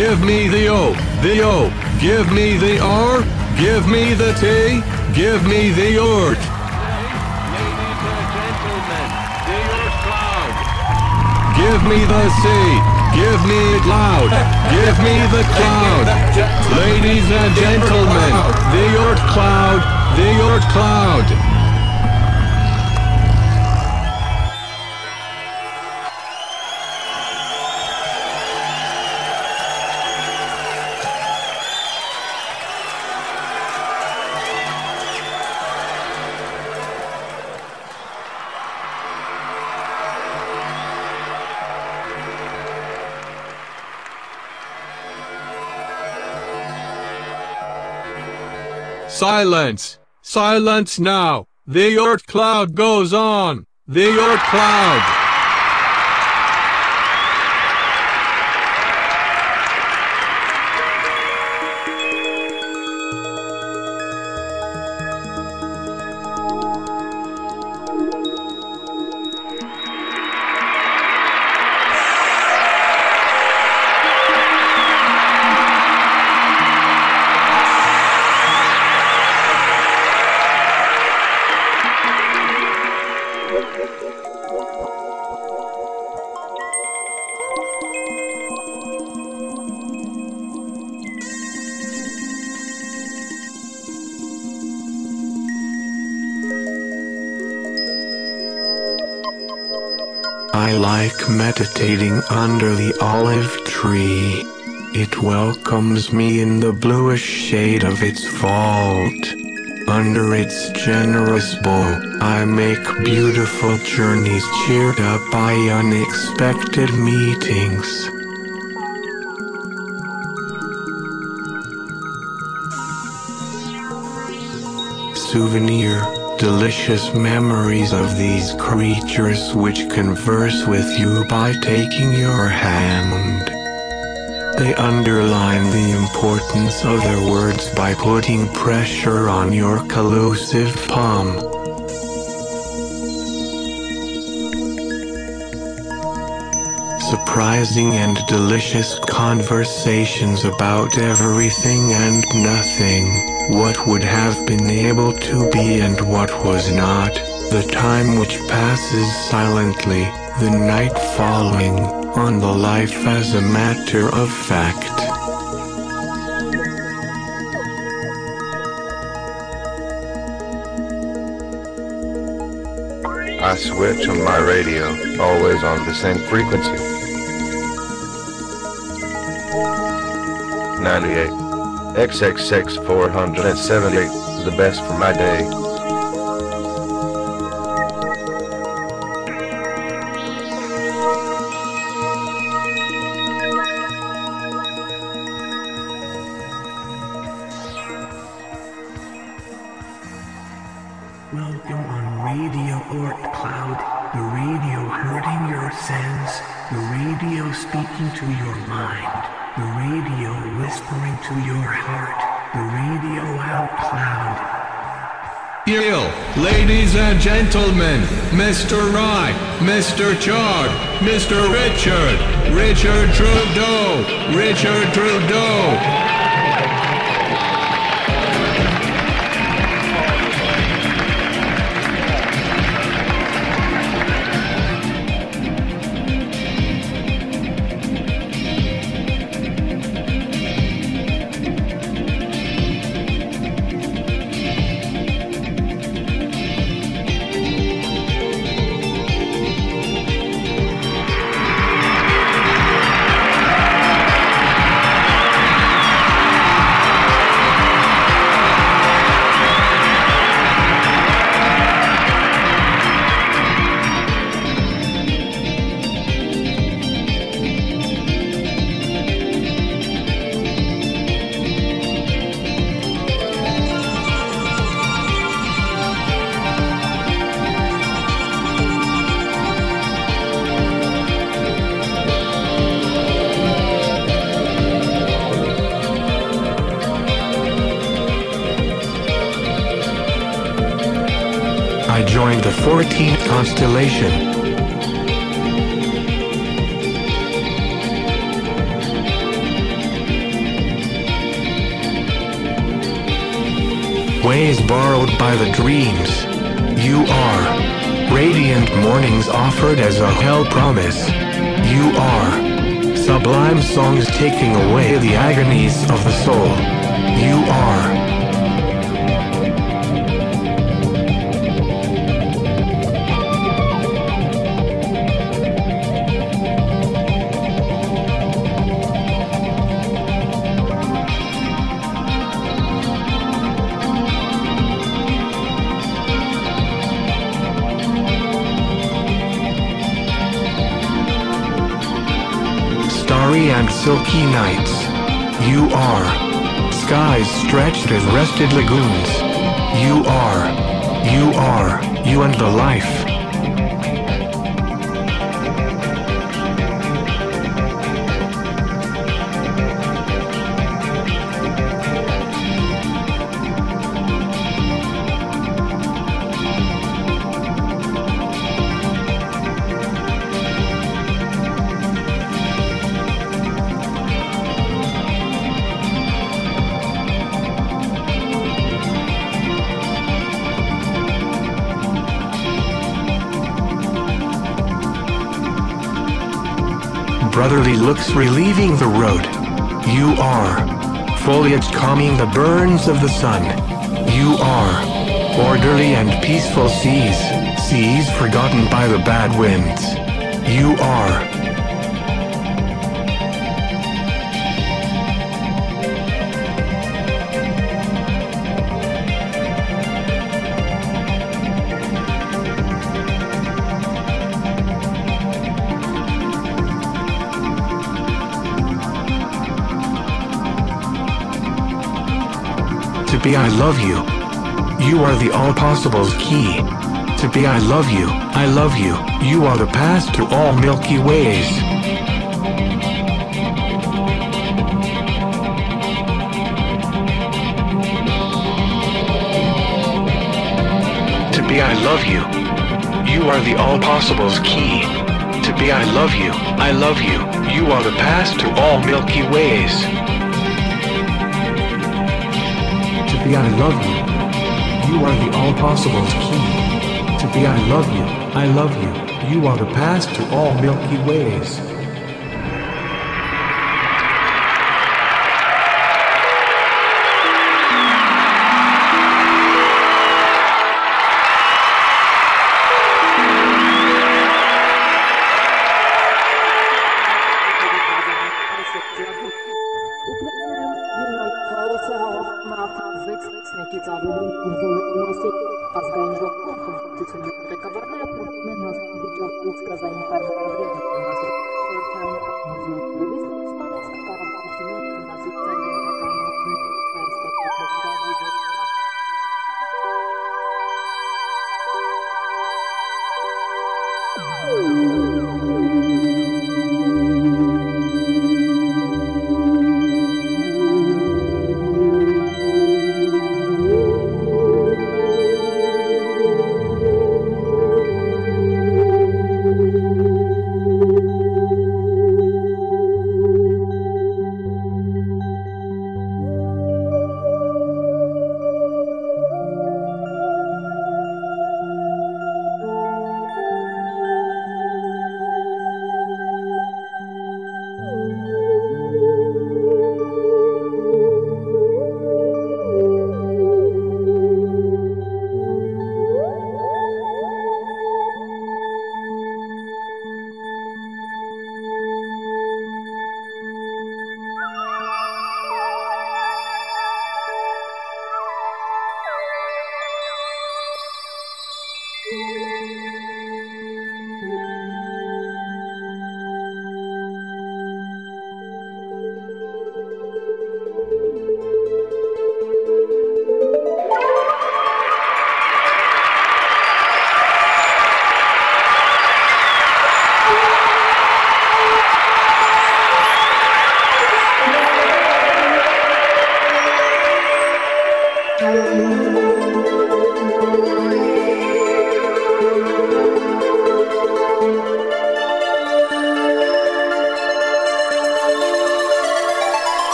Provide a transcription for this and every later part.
give me the O, the O, give me the R, give me the T, give me the Oort. Ladies and gentlemen, the Oort Cloud. Give me the C, give me it loud, give me the cloud. Ladies and gentlemen, the Oort Cloud, the Oort Cloud. Silence! Silence now! The Oort cloud goes on! The Oort cloud! I like meditating under the olive tree. It welcomes me in the bluish shade of its vault. Under its generous bow, I make beautiful journeys cheered up by unexpected meetings. Souvenir delicious memories of these creatures which converse with you by taking your hand. They underline the importance of their words by putting pressure on your collusive palm. Surprising and delicious conversations about everything and nothing what would have been able to be and what was not, the time which passes silently, the night falling on the life as a matter of fact. I switch on my radio, always on the same frequency. 98. XXX 470 is the best for my day. And gentlemen, Mr. Rye, Mr. Chard, Mr. Richard, Richard Trudeau, Richard Trudeau. 14th constellation. Ways borrowed by the dreams. You are. Radiant mornings offered as a hell promise. You are. Sublime songs taking away the agonies of the soul. You are. Silky nights. You are skies stretched as rested lagoons. You are, you are, you and the life. Brotherly looks relieving the road. You are foliage calming the burns of the sun. You are orderly and peaceful seas, seas forgotten by the bad winds. You are be I love you. You are the all possibles key. To be I love you, I love you. You are the path to all Milky Ways. To be I love you. You are the all possibles key. To be I love you, I love you. You are the path to all Milky Ways. Be I love you. You are the all possibles key. To be I love you. I love you. You are the path to all Milky Ways.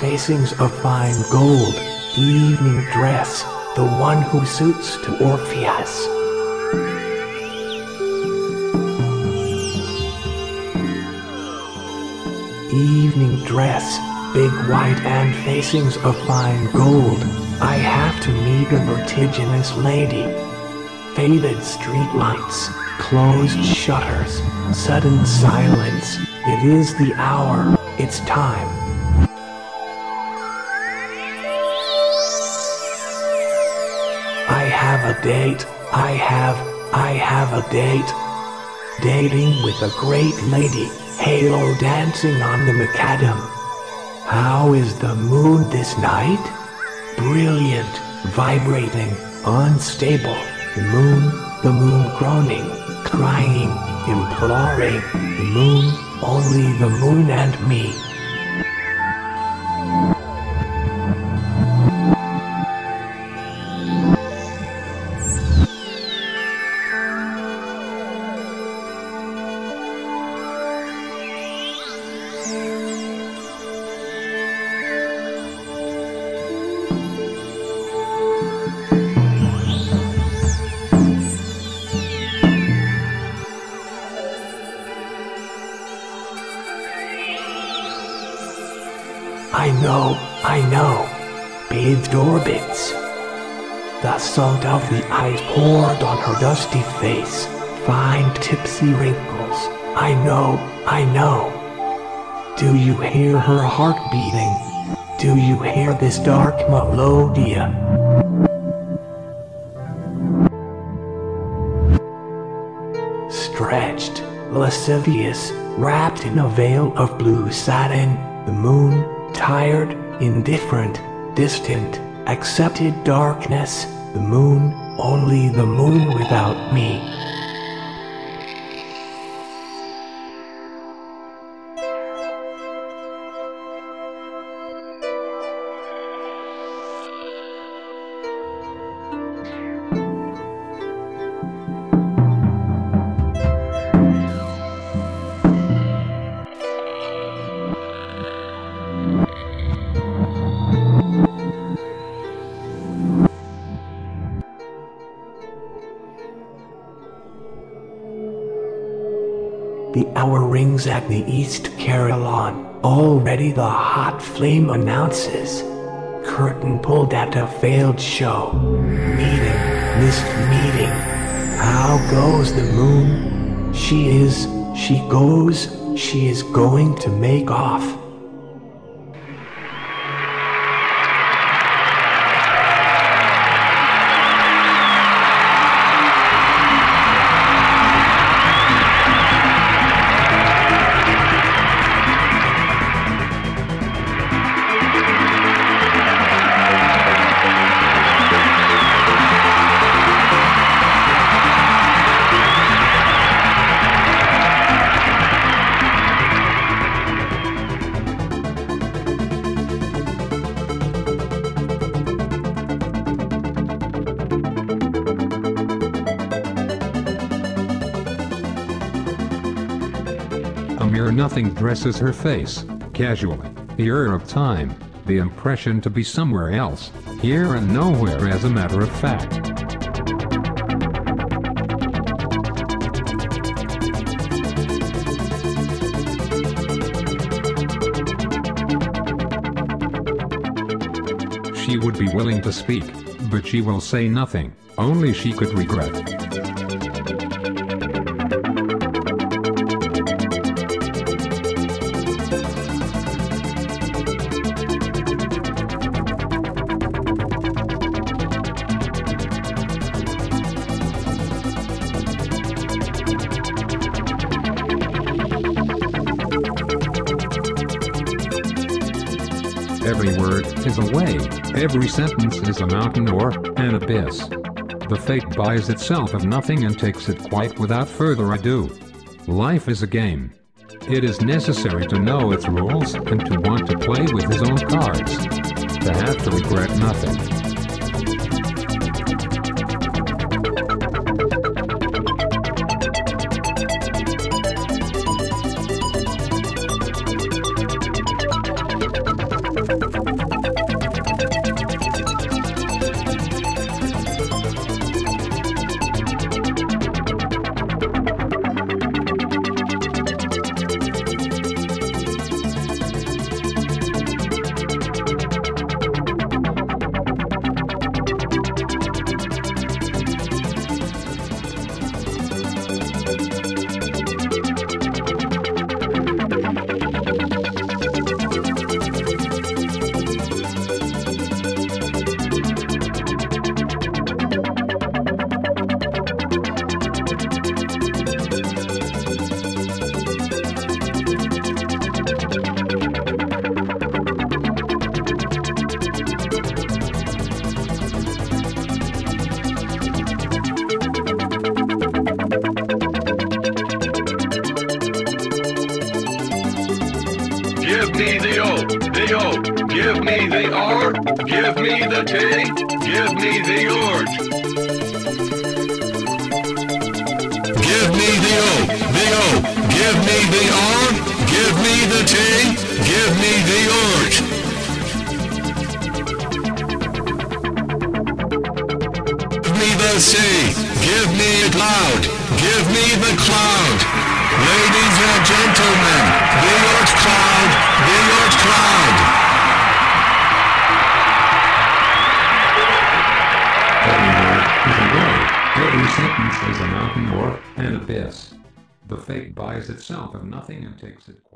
Facings of fine gold. Evening dress, the one who suits to Orpheus. Evening dress, big white and facings of fine gold. I have to meet a vertiginous lady. Faded streetlights, closed shutters, sudden silence. It is the hour, it's time. Date, I have, I have a date. Dating with a great lady, halo dancing on the macadam. How is the moon this night? Brilliant, vibrating, unstable. The moon, the moon groaning, crying, imploring. The moon, only the moon and me. I know, I know, bathed orbits. The salt of the eyes poured on her dusty face, fine tipsy wrinkles. I know, I know. Do you hear her heart beating? Do you hear this dark melodia? Stretched, lascivious, wrapped in a veil of blue satin, the moon tired, indifferent, distant, accepted darkness, the moon, only the moon without me. Hour rings at the East Carillon. Already the hot flame announces. Curtain pulled at a failed show. Meeting, missed meeting. How goes the moon? She is, she goes, she is going to make off. A mere nothing dresses her face, casually, the air of time, the impression to be somewhere else, here and nowhere as a matter of fact. She would be willing to speak, but she will say nothing, only she could regret. Is a way, every sentence is a mountain or an abyss. The fate buys itself of nothing and takes it quite without further ado. Life is a game. It is necessary to know its rules and to want to play with his own cards. To have to regret nothing. Give me. A cloud. Give me the cloud. Ladies and gentlemen, the Oort cloud, the Oort cloud. Every sentence is a mountain or an abyss. The fate buys itself of nothing and takes it.